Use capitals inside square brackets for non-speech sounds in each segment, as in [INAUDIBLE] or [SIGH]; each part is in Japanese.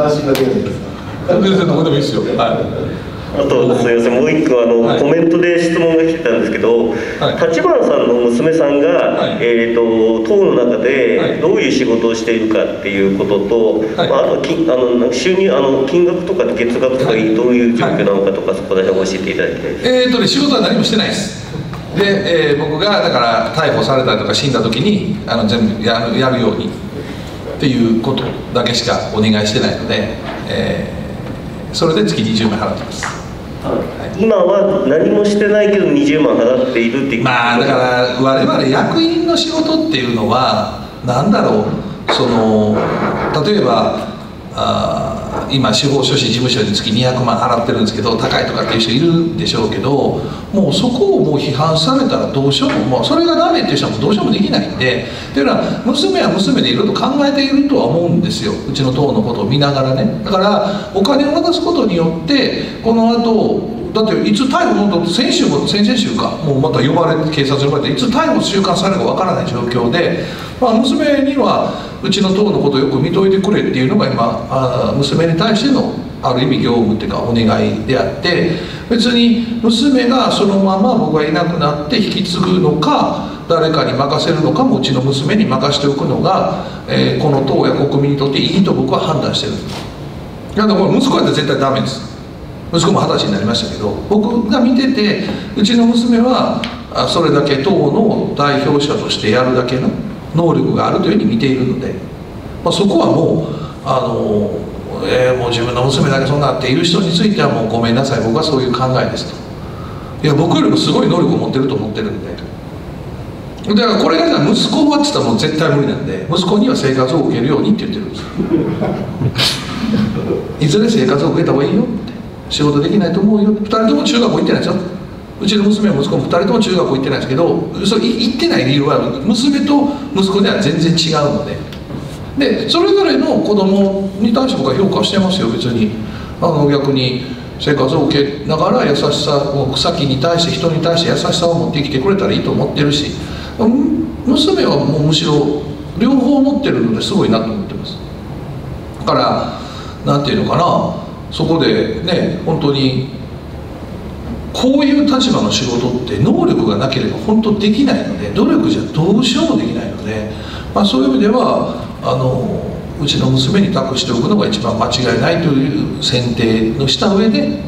関心が出るんですか全然どこでもいいですよ。はい。あとすみません。もう一個あの、はい。コメントで質問が来てたんですけど、はい。立花さんの娘さんが、はい。えー、と党の中はい。でどういう仕事をしているかっていうことと、はい。まあ、あと金あの収入あの金額とか月額とかどういう状況なのかとか、そこら辺教えていただきたいです。えーとね、仕事は何もしてないです。で、えー僕がだから逮捕されたりとか死んだ時にあの全部やるやるようにっていうことだけしかお願いしてないので、えーそれで月20万払ってます。今は何もしてないけど20万払っているっていう。まあだから我々役員の仕事っていうのは何だろう。その例えばあ今司法書士事務所につき200万払ってるんですけど高いとかっていう人いるんでしょうけどもうそこをもう批判されたらどうしようももうそれがダメっていう人はもうどうしようもできないんでっていうのは娘は娘でいろいろと考えているとは思うんですよ。うちの党のことを見ながらね。だからお金を渡すことによってこの後だっていつ逮捕だって先週も先々週かもうまた呼ばれて警察呼ばれていつ逮捕収監されるかわからない状況で、まあ、娘にはうちの党のことをよく見といてくれっていうのが今あ娘に対してのある意味業務っていうかお願いであって別に娘がそのまま僕がいなくなって引き継ぐのか誰かに任せるのかもうちの娘に任せておくのが、えーこの党や国民にとっていいと僕は判断してる。いやでも息子やったら絶対ダメです。息子も二十歳になりましたけど僕が見ててうちの娘はあそれだけ党の代表者としてやるだけの能力があるというふうに見ているので、まあ、そこはもうあの、えーもう自分の娘だけそんなっていう人についてはもうごめんなさい。僕はそういう考えですと。いや僕よりもすごい能力を持ってると思ってるんで。だからこれが息子はって言ったらもう絶対無理なんで息子には生活を受けるようにって言ってるんです [LAUGHS] いずれ生活を受けた方がいいよって仕事できないと思うよ。2人とも中学校行ってないですよ。うちの娘も息子も2人とも中学校行ってないですけどそれ行ってない理由は娘と息子では全然違うので。でそれぞれの子供に対して僕は評価してますよ別に。あの逆に生活を受けながら優しさを草木に対して人に対して優しさを持ってきてくれたらいいと思ってるし娘はもうむしろ両方持ってるのですごいなと思ってます。だからなんていうのかな。そこでね本当にこういう立場の仕事って能力がなければ本当できないので努力じゃどうしようもできないので、まあ、そういう意味ではあのうちの娘に託しておくのが一番間違いないという選定のした上で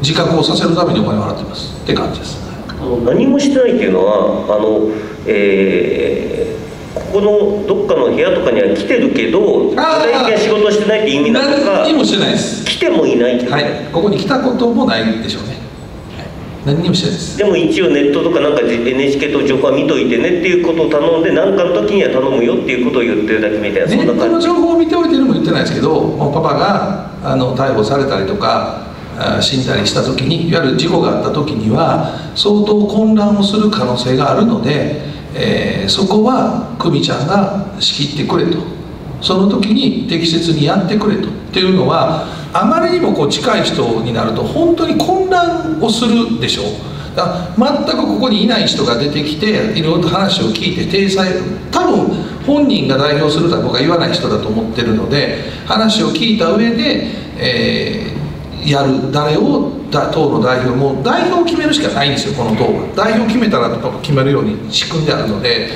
自覚をさせるためにお金を払ってますって感じです。あの何もしてないっていうのはあの、えーここのどっかの部屋とかには来てるけど具体的な仕事をしてないって意味なのか何にもしてないです。来てもいないってこと、はい、ここに来たこともないでしょうね。はい、何にもしてないです。でも一応ネットとかなんか NHK と情報は見といてねっていうことを頼んで何かの時には頼むよっていうことを言ってるだけみたいなネットそんな感じの情報を見ておいてるも言ってないですけどもうパパがあの逮捕されたりとかあ死んだりした時にいわゆる事故があった時には相当混乱をする可能性があるので、えーそこは久美ちゃんが仕切ってくれと。その時に適切にやってくれと。っていうのはあまりにもこう近い人になると本当に混乱をするでしょう。だ全くここにいない人が出てきていろいろと話を聞いて体裁多分本人が代表するとは僕は言わない人だと思ってるので話を聞いた上で、えーやる誰を党の代表も代表を決めるしかないんですよこの党は。代表を決めたらとか決めるように仕組んであるので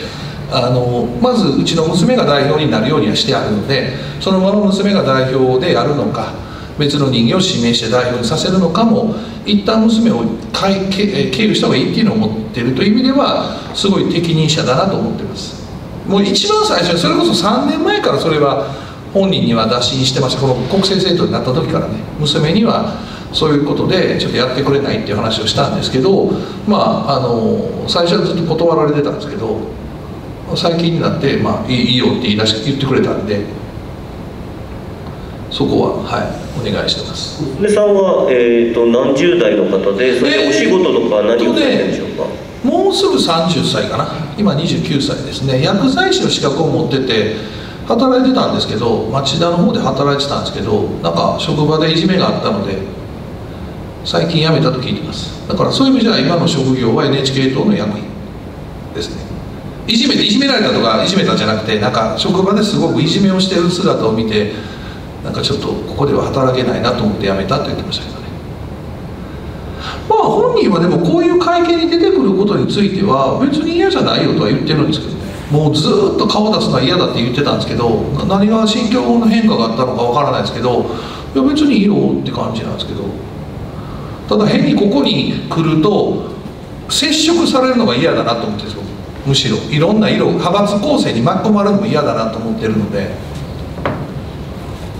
あのまずうちの娘が代表になるようにはしてあるのでそのまま娘が代表でやるのか別の人間を指名して代表にさせるのかも一旦娘を経由した方がいいっていうのを思ってるという意味ではすごい適任者だなと思ってます。もう一番最初それこそ3年前からそれは本人には打診してました。この国政政党になった時からね娘にはそういうことでちょっとやってくれないっていう話をしたんですけどまああの最初はずっと断られてたんですけど最近になって、まあ、いいよって言い出し言ってくれたんでそこははいお願いしてます。娘さんは、えー、と何十代の方でそれでお仕事とか何をされてるんでしょうか、もうすぐ30歳かな。今29歳ですね。薬剤師の資格を持ってて働いてたんですけど町田の方で働いてたんですけどなんか職場でいじめがあったので最近辞めたと聞いてます。だからそういう意味では今の職業は NHK 党の役員ですね。いじめていじめられたとかいじめたんじゃなくてなんか職場ですごくいじめをしてる姿を見てなんかちょっとここでは働けないなと思って辞めたと言ってましたけどね。まあ本人はでもこういう会見に出てくることについては別に嫌じゃないよとは言ってるんですけどね。もうずっと顔出すのは嫌だって言ってたんですけど何が心境の変化があったのかわからないですけどいや別にいいよって感じなんですけど。ただ変にここに来ると接触されるのが嫌だなと思ってるんですよ。むしろいろんな色派閥構成に巻き込まれるのも嫌だなと思ってるので。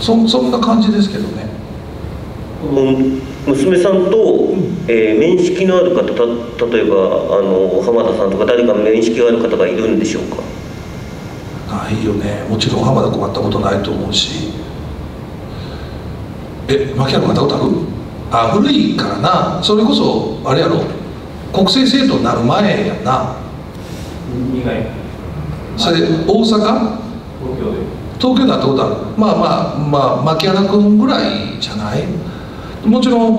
そそんな感じですけどね。娘さんと、えー面識のある方た例えばあの浜田さんとか誰か面識がある方がいるんでしょうか？ないよね。もちろん浜田君会ったことないと思うし。え牧原君会ったことある？あ古いからな。それこそあれやろ。国政政党になる前やんなそれ大阪？東京で。東京で会ったことあるまあまあまあ牧原君ぐらいじゃない？もちろん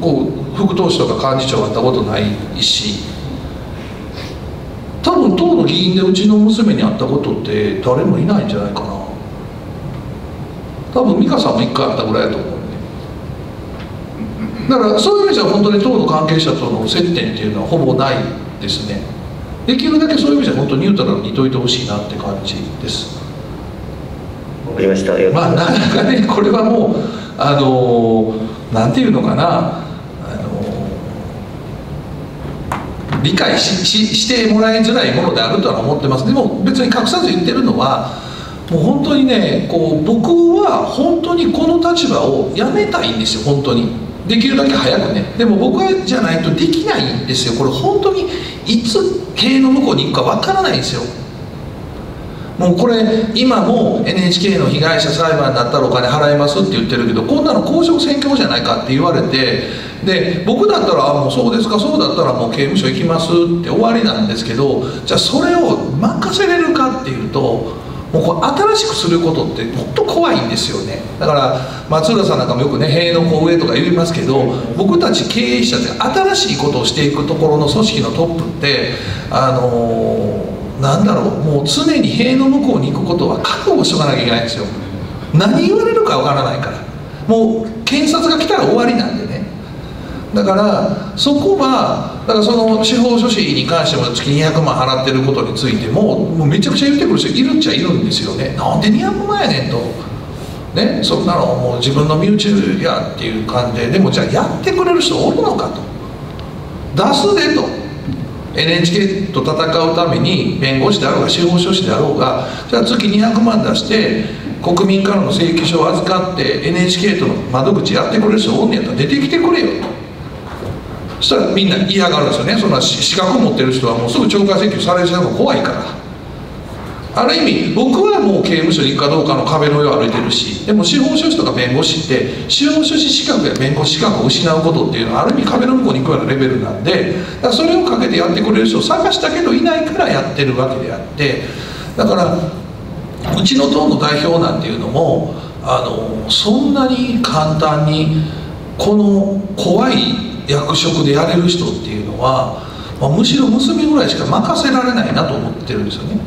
こう副党首とか幹事長会ったことないし。多分党の議員でうちの娘に会ったことって誰もいないんじゃないかな。多分美香さんも一回会ったぐらいだと思う。ねだからそういう意味じゃ本当に党の関係者との接点っていうのはほぼないですね。できるだけそういう意味じゃ本当にニュートラルにいといてほしいなって感じです。わかりました。まあなかなかねこれはもうあのなんていうのかな。あの理解しししてもらいづらいものであるとは思ってます。でも別に隠さず言ってるのはもう本当にねこう僕は本当にこの立場をやめたいんですよ本当にできるだけ早くね。でも僕はじゃないとできないんですよ。これ本当にいつ塀の向こうに行くかわからないんですよ。もうこれ今も NHK の被害者裁判になったらお金払いますって言ってるけどこんなの公職選挙じゃないかって言われてで僕だったらもうそうですかそうだったらもう刑務所行きますって終わりなんですけどじゃあそれを任せれるかっていうともうこれ新しくすることってもっと怖いんですよね。だから松浦さんなんかもよくね塀の子上とか言いますけど僕たち経営者って新しいことをしていくところの組織のトップってあのーなんだろうもう常に塀の向こうに行くことは覚悟しとかなきゃいけないんですよ。何言われるかわからないから。もう検察が来たら終わりなんでね。だからそこはだからその司法書士に関しても月200万払ってることについてももうめちゃくちゃ言ってくる人いるっちゃいるんですよね。なんで200万やねんと。ねそんなのもう自分の身内やっていう感じで。でもじゃあやってくれる人おるのかと。出すでと。NHK と戦うために弁護士であろうが司法書士であろうがじゃあ月200万出して国民からの請求書を預かって NHK との窓口やってくれる人おんねやったら出てきてくれよと。そしたらみんな嫌がるんですよね。そんな資格持ってる人はもうすぐ懲戒請求されちゃうの怖いから。ある意味僕はもう刑務所に行くかどうかの壁の上を歩いてるしでも司法書士とか弁護士って司法書士資格や弁護士資格を失うことっていうのはある意味壁の向こうに行くようなレベルなんでだからそれをかけてやってくれる人を探したけどいないからやってるわけであってだからうちの党の代表なんていうのもあのそんなに簡単にこの怖い役職でやれる人っていうのは、まあ、むしろ娘ぐらいしか任せられないなと思ってるんですよね。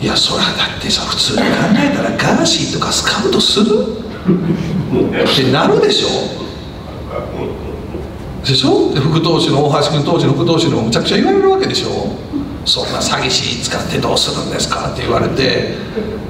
いやそりゃだってさ普通に考えたらガーシーとかスカウトする？ってなるでしょ？でしょ？副党首の大橋君当時の副党首のむちゃくちゃ言われるわけでしょ？そんな詐欺師使ってどうするんですか？って言われて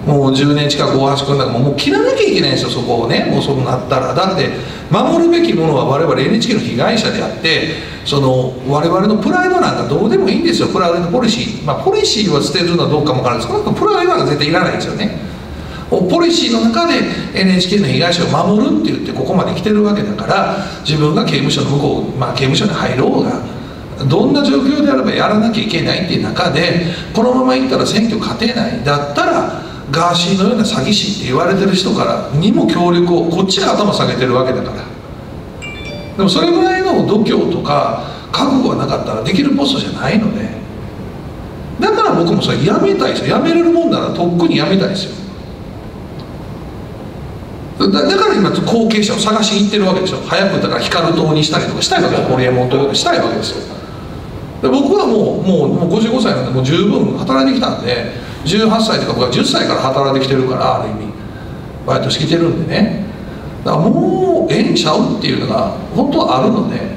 もう10年近く大橋君なんかもう切らなきゃいけないんですよそこをね。もうそうなったら。だって守るべきものは我々 NHK の被害者であってその我々のプライドなんかどうでもいいんですよ。プライドポリシー。まあポリシーは捨てるのはどうかもわからないです。けどプライドなんか絶対いらないですよね。ポリシーの中で NHK の被害者を守るって言ってここまで来てるわけだから自分が刑務所の向こう、まあ、刑務所に入ろうがどんな状況であればやらなきゃいけないっていう中でこのままいったら選挙勝てない。だったらガーシーのような詐欺師って言われてる人からにも協力をこっちが頭下げてるわけだから。でもそれぐらいの度胸とか覚悟がなかったらできるポストじゃないので。だから僕もそれやめたいですよ。やめれるもんならとっくにやめたいですよ。だだから今後継者を探しに行ってるわけでしょ。早くだから光党にしたりとかしたいわけですホリエモンとしたいわけですよ。で僕はもうもうもう55歳なんでもう十分働いてきたんで18歳とか僕は10歳から働いてきてるからある意味。バイトしてきてるんでね。だからもうええんちゃうっていうのが本当はあるので、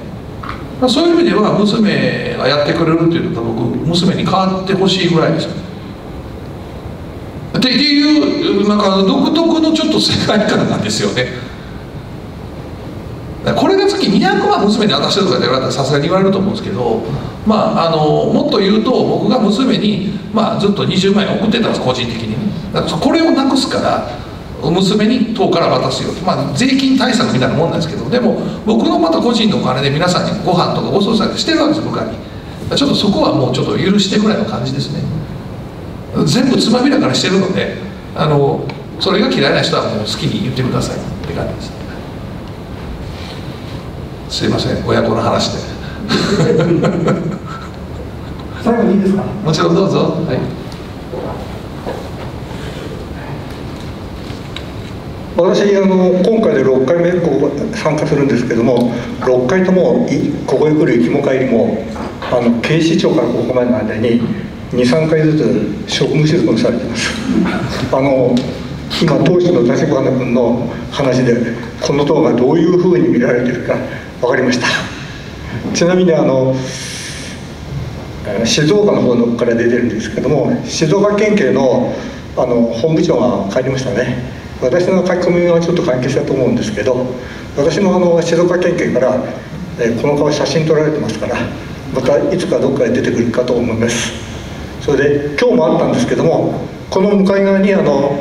そういう意味では娘がやってくれるっていうのと僕娘に変わってほしいぐらいですよ。っていうなんか独特のちょっと世界観なんですよね。これが月200万娘に渡してるとかって言われたらさすがに言われると思うんですけどまああのもっと言うと僕が娘に、まあ、ずっと20万円送ってたんです個人的に。これをなくすから娘に党から渡すよまあ税金対策みたいなもんなんですけどでも僕のまた個人のお金で皆さんにご飯とかご馳走してるわけです部下に。ちょっとそこはもうちょっと許してぐらいの感じですね。全部つまびらからしてるのであのそれが嫌いな人はもう好きに言ってくださいって感じです。すいません親子の話で。最後にいいですか？もちろんどうぞ。はい。私あの今回で6回目こう参加するんですけども6回ともいここへ来る行きも帰りもあの警視庁からここまでの間に23回ずつ職務質問されてます。あの今当時の立花君の話でこの党がどういうふうに見られてるか分かりましたちなみにあの静岡の方のから出てるんですけども静岡県警のあの本部長が帰りましたね。私の書き込みはちょっと関係したと思うんですけど私もあの静岡県警から、えーこの顔写真撮られてますからまたいつかどっかで出てくるかと思います。それで今日もあったんですけどもこの向かい側にあの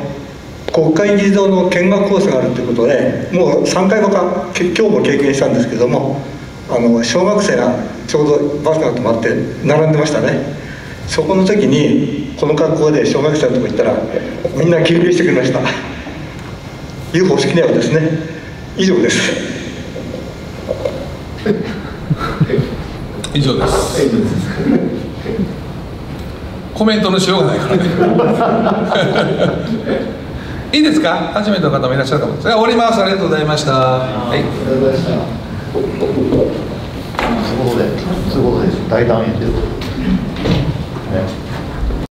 国会議事堂の見学コースがあるということでもう3回ほかけ今日も経験したんですけどもあの小学生がちょうどバスが止まって並んでましたね。そこの時にこの格好で小学生のとこ行ったらみんな敬礼してくれました。UFO 好きなようですね。以上です。[LAUGHS] 以上です。コメントのしようがないからね。[LAUGHS] いいですか？初めての方もいらっしゃるかも。終わります。ありがとうございました。はい。ありがとうございました。都合で、都合で大団円ということで。ね。